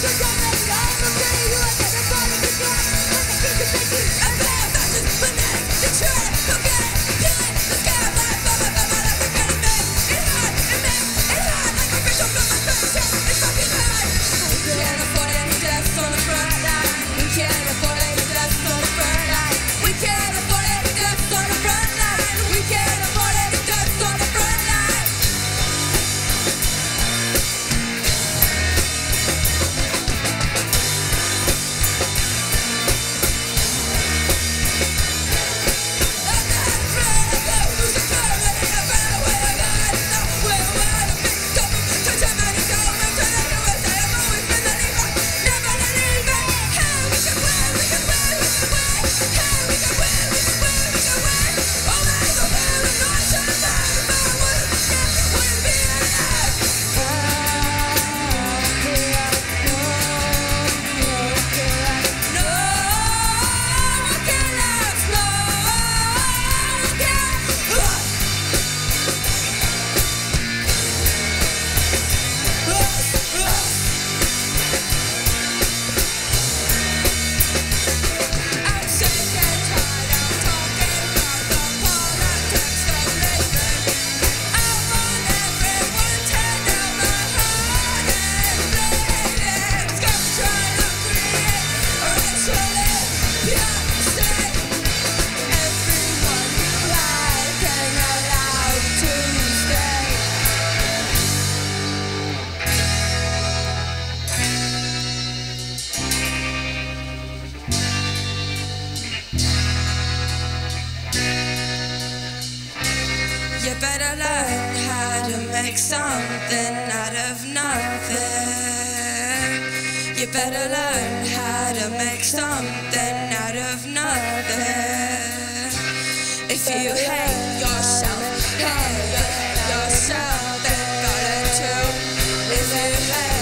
Let's it. You better learn how to make something out of nothing. You better learn how to make something out of nothing. If you hate yourself, hate yourself, then go to too. If you hate